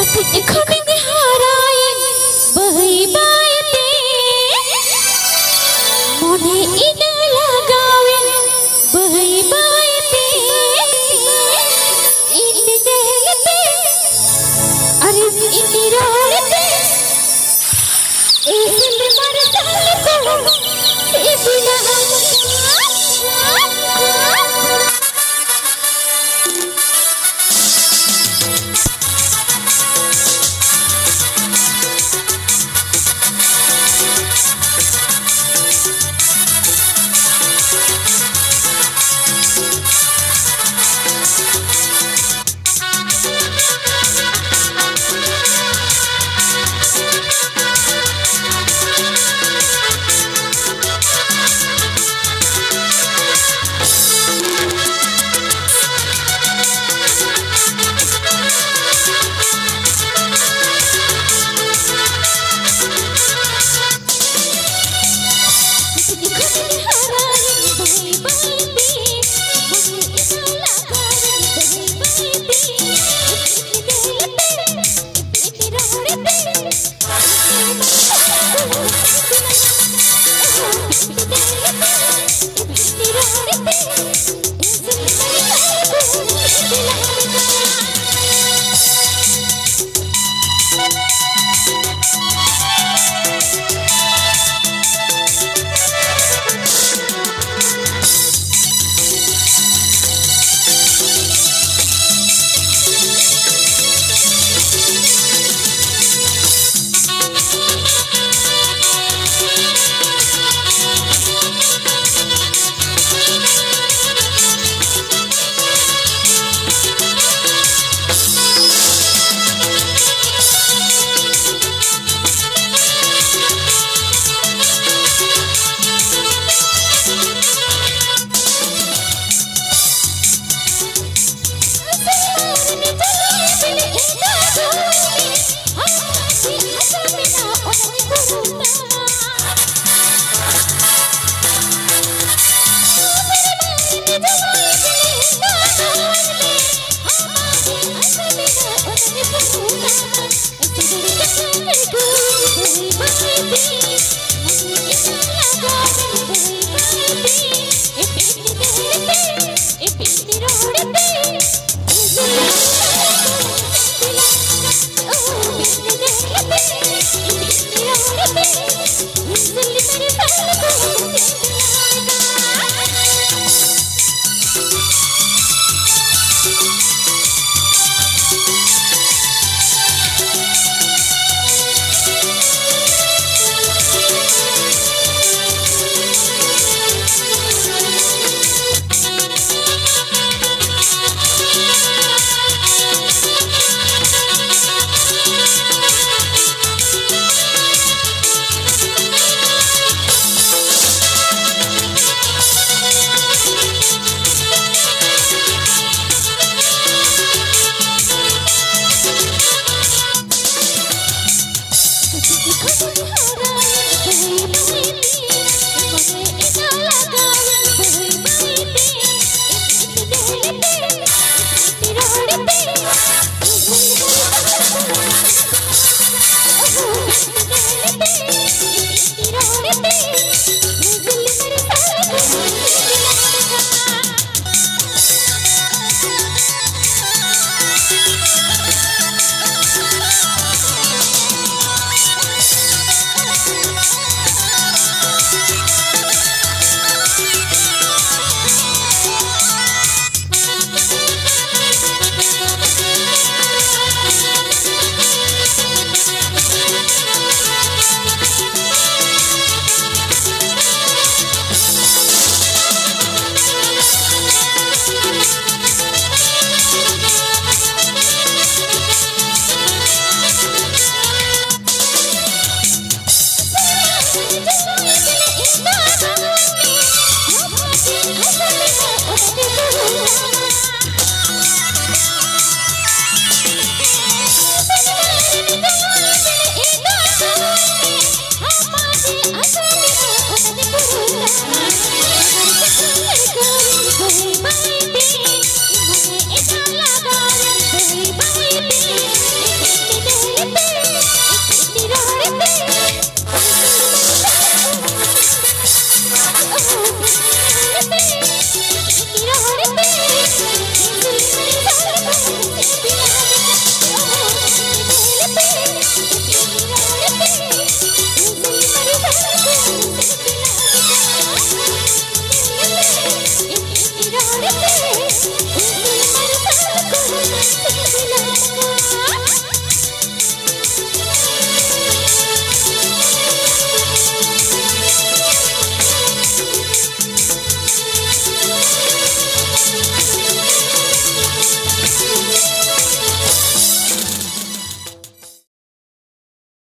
I Cookie, it's coming! Thank you. Thank baby.